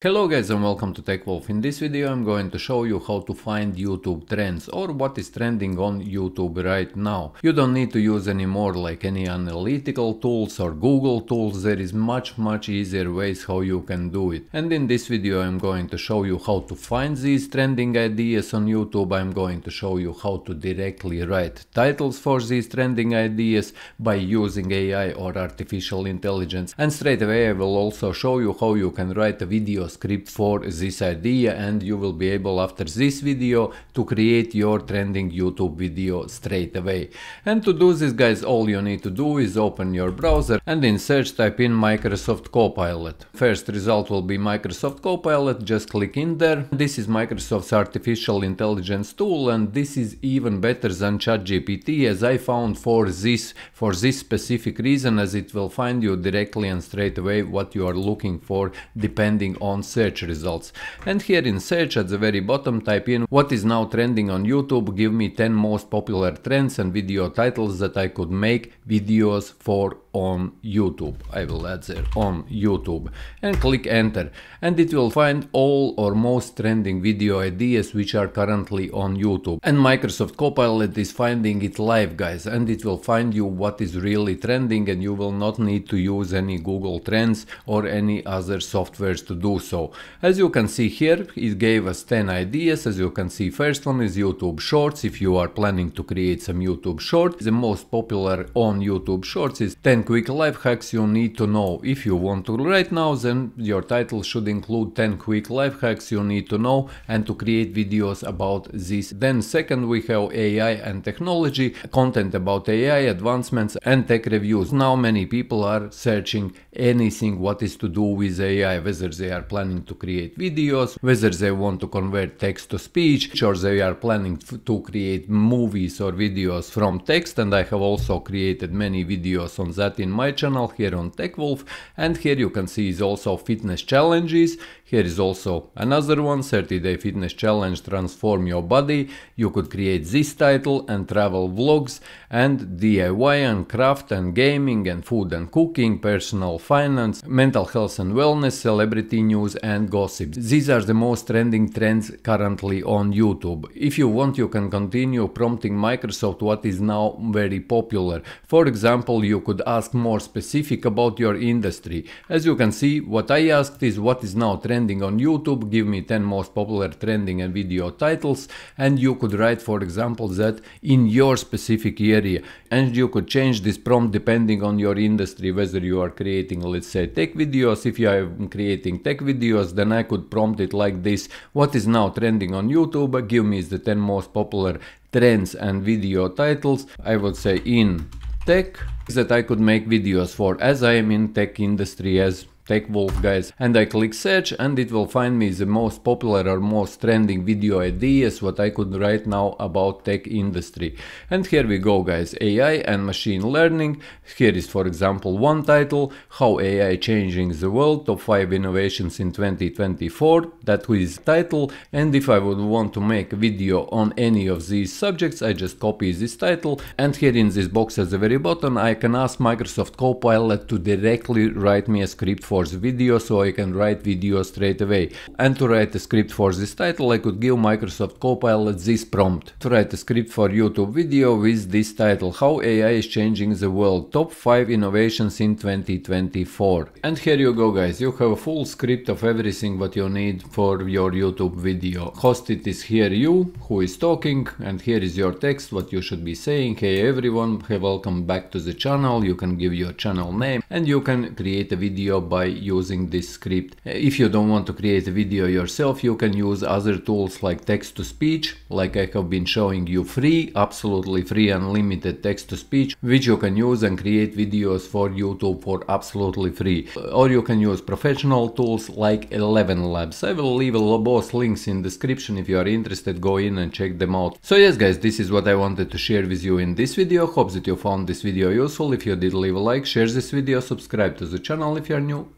Hello guys and welcome to TechWolf. In this video I'm going to show you how to find YouTube trends or what is trending on YouTube right now. You don't need to use anymore like any analytical tools or Google tools, there is much much easier ways how you can do it. And in this video I'm going to show you how to find these trending ideas on YouTube, I'm going to show you how to directly write titles for these trending ideas by using AI or artificial intelligence and straight away I will also show you how you can write a video script for this idea and you will be able after this video to create your trending YouTube video straight away. And to do this guys all you need to do is open your browser and in search type in Microsoft Copilot. First result will be Microsoft Copilot, just click in there. This is Microsoft's artificial intelligence tool and this is even better than ChatGPT as I found for this for this specific reason as it will find you directly and straight away what you are looking for depending on search results. And here in search at the very bottom type in what is now trending on YouTube, give me 10 most popular trends and video titles that I could make videos for on YouTube. I will add there on YouTube and click enter and it will find all or most trending video ideas which are currently on YouTube. And Microsoft Copilot is finding it live guys and it will find you what is really trending and you will not need to use any Google Trends or any other softwares to do so. As you can see here it gave us 10 ideas as you can see first one is YouTube Shorts if you are planning to create some YouTube Shorts. The most popular on YouTube Shorts is 10 10 quick life hacks you need to know. If you want to right now, then your title should include 10 quick life hacks you need to know and to create videos about this. Then second we have AI and technology, content about AI advancements and tech reviews. Now many people are searching anything what is to do with AI, whether they are planning to create videos, whether they want to convert text to speech, or they are planning to create movies or videos from text and I have also created many videos on that that in my channel here on TechWolf and here you can see is also fitness challenges. Here is also another one 30 day fitness challenge transform your body. You could create this title and travel vlogs and DIY and craft and gaming and food and cooking, personal finance, mental health and wellness, celebrity news and gossip. These are the most trending trends currently on YouTube. If you want you can continue prompting Microsoft what is now very popular. For example you could ask ask more specific about your industry. As you can see, what I asked is what is now trending on YouTube, give me 10 most popular trending and video titles, and you could write for example that in your specific area. And you could change this prompt depending on your industry, whether you are creating let's say tech videos, if you are creating tech videos, then I could prompt it like this, what is now trending on YouTube, give me the 10 most popular trends and video titles, I would say in tech that I could make videos for as I am in tech industry as TechWolf guys. And I click search and it will find me the most popular or most trending video ideas what I could write now about tech industry. And here we go guys, AI and machine learning. Here is for example one title, how AI changing the world, top 5 innovations in 2024, that is title. And if I would want to make a video on any of these subjects I just copy this title. And here in this box at the very bottom I can ask Microsoft Copilot to directly write me a script for the video so I can write video straight away. And to write a script for this title I could give Microsoft Copilot this prompt. To write a script for YouTube video with this title How AI is changing the world Top 5 innovations in 2024. And here you go guys, you have a full script of everything what you need for your YouTube video. Host it is here you who is talking and here is your text what you should be saying. Hey everyone, hey welcome back to the channel. You can give your channel name and you can create a video by using this script. If you don't want to create a video yourself, you can use other tools like text to speech, like I have been showing you free, absolutely free unlimited text to speech, which you can use and create videos for YouTube for absolutely free. Or you can use professional tools like Eleven Labs. I will leave both links in description if you are interested, go in and check them out. So yes guys, this is what I wanted to share with you in this video. Hope that you found this video useful. If you did, leave a like, share this video, subscribe to the channel if you are new